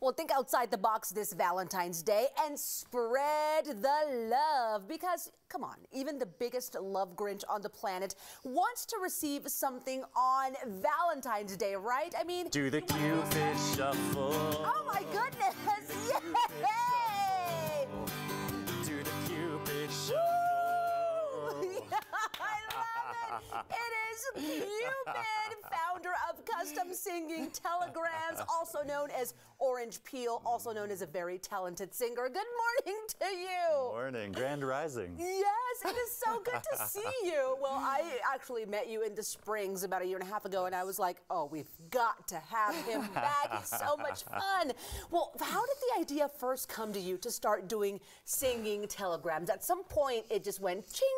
Well, think outside the box this Valentine's Day and spread the love because, come on, even the biggest love Grinch on the planet wants to receive something on Valentine's Day, right? I mean, do the Cupid shuffle. Oh my goodness! it. Is Cupid, founder of Custom Singing Telegrams, also known as Orange Peel, also known as a very talented singer. Good morning to you. Morning, Grand Rising. Yes, it is so good to see you. Well, I actually met you in the Springs about a year and a half ago, and I was like, oh, we've got to have him back. He's so much fun. Well, how did the idea first come to you to start doing singing telegrams? At some point, it just went ching.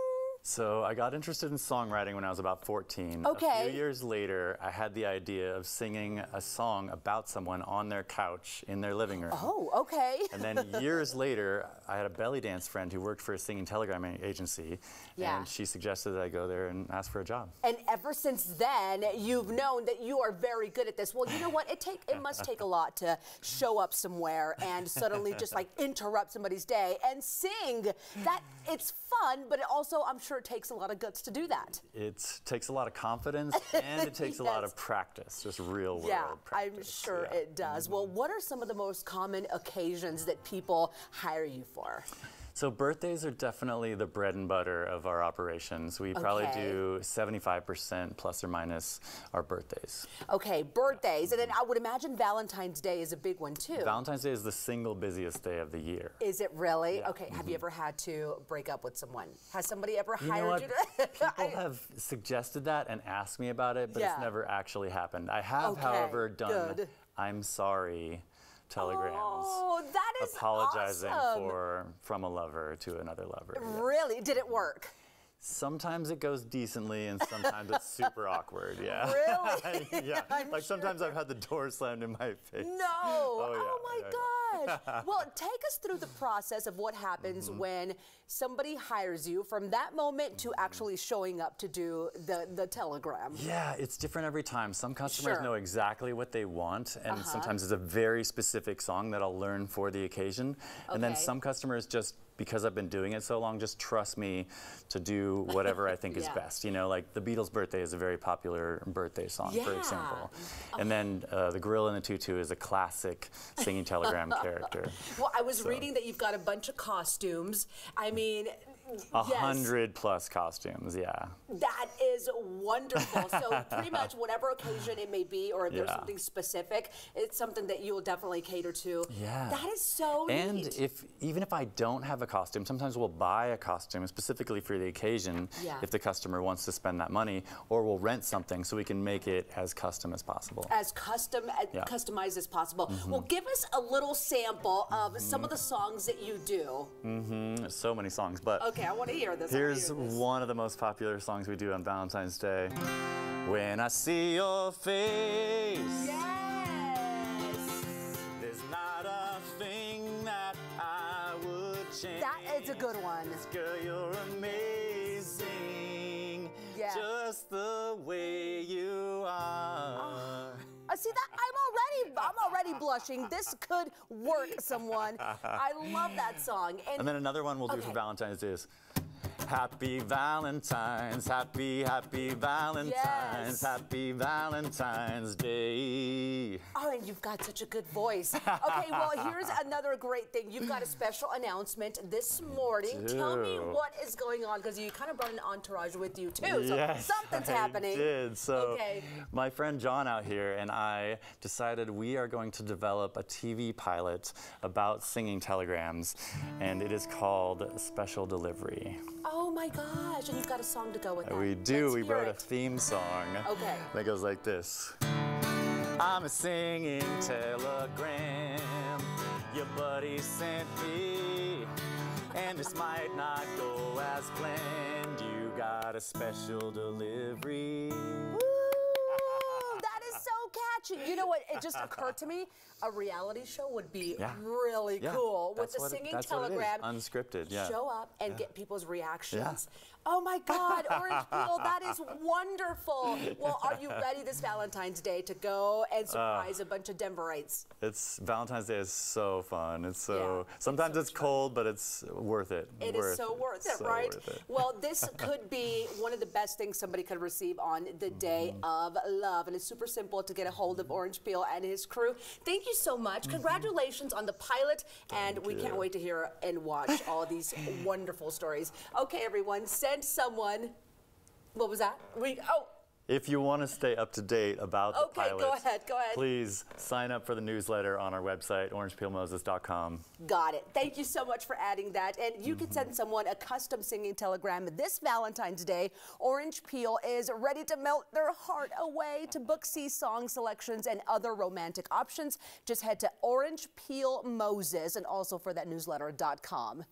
So I got interested in songwriting when I was about 14. Okay. A few years later, I had the idea of singing a song about someone on their couch in their living room. Oh, okay. And then years later, I had a belly dance friend who worked for a singing telegram agency. Yeah. And she suggested that I go there and ask for a job. And ever since then, you've known that you are very good at this. Well, you know what? It take it must take a lot to show up somewhere and suddenly just like interrupt somebody's day and sing. That it's fun, but it also I'm sure it takes a lot of guts to do that. It takes a lot of confidence and it takes a lot of practice, just real world Yeah, practice. I'm sure Yeah. it does. Well, what are some of the most common occasions that people hire you for? So birthdays are definitely the bread and butter of our operations. We probably do 75% plus or minus our birthdays. Okay, birthdays, and then I would imagine Valentine's Day is a big one too. Valentine's Day is the single busiest day of the year. is it really? Yeah. Okay, have you mm-hmm. ever had to break up with someone? Has somebody ever You hired you to? People have suggested that and asked me about it, but Yeah. it's never actually happened. I have, Okay, however, done good. I'm sorry telegrams. Oh, that is apologizing awesome. for from a lover to another lover. yeah. Really? Did it work? Sometimes it goes decently and sometimes it's super awkward, yeah. Really? yeah. I'm like sometimes I've had the door slammed in my face. No. Oh, oh my yeah, yeah, gosh. well, take us through the process of what happens Mm-hmm. when somebody hires you from that moment to actually showing up to do the, the telegram. Yeah, it's different every time. Some customers Sure. Know exactly what they want, and sometimes it's a very specific song that I'll learn for the occasion. And then some customers just because I've been doing it so long, just trust me to do whatever I think is best. You know, like the Beatles' birthday is a very popular birthday song, for Yeah. example. And then uh, the Gorilla in the Tutu is a classic singing telegram character. Well, I was reading that you've got a bunch of costumes. I mean, A yes. hundred plus costumes, yeah. That is wonderful. So pretty much whatever occasion it may be, or if there's something specific, it's something that you'll definitely cater to. Yeah. That is so And neat. if even if I don't have a costume, sometimes we'll buy a costume specifically for the occasion Yeah. if the customer wants to spend that money, or we'll rent something so we can make it as custom as possible. as custom as Yeah. customized as possible. Well, give us a little sample of some of the songs that you do. Mm hmm. There's so many songs, but Okay, I want to hear this. Here's hear this. one of the most popular songs we do on Valentine's Day. When I see your face, Yes. there's not a thing that I would change. That is a good one. Girl, you're amazing. Yeah. Just the way you are. Uh, see that I'm I'm already blushing. This could work, someone. I love that song. And, And then another one we'll do for Valentine's Day is Happy Valentine's, happy, happy Valentine's, Yes. happy Valentine's Day. oh, and you've got such a good voice. Okay, well here's another great thing. You've got a special announcement this morning. Tell me what is going on because you kind of brought an entourage with you too. So yes, something's I happening. did. So Okay. my friend John out here and I decided we are going to develop a TV pilot about singing telegrams, and it is called Special Delivery. Oh Oh my gosh! And you've got a song to go with that. We do. Let's we wrote a theme song. Okay. That goes like this. I'm a singing telegram. Your buddy sent me. And this might not go as planned. You got a special delivery. Woo! That is catchy. You know what? It just occurred to me. A reality show would be Yeah. really Yeah, cool with the singing that's it telegram. Unscripted, yeah. Show up and get people's reactions. Oh my God, orange peel, that is wonderful. Well, are you ready this Valentine's Day to go and surprise a bunch of Denverites? It's Valentine's Day is so fun. It's so Yeah, it's sometimes so it's, much fun. cold, but it's worth it. It is so worth it, So right? worth it. Well, this could be one of the best things somebody could receive on the day Mm-hmm. of love. And it's super simple to get a hold of Orange Peel and his crew. Thank you so much. Congratulations on the pilot. and we can't Mm-hmm. wait to hear and watch all these wonderful stories. Okay, everyone, someone. What was that? We, oh, If you want to stay up to date about the Okay, go ahead, go ahead. Please sign up for the newsletter on our website, orangepeelmoses.com. Got it. Thank you so much for adding that. And you can Mm-hmm. send someone a custom singing telegram this Valentine's Day. Orange Peel is ready to melt their heart away. To book C song selections and other romantic options, just head to Orange Peel Moses and also for that newsletter.com.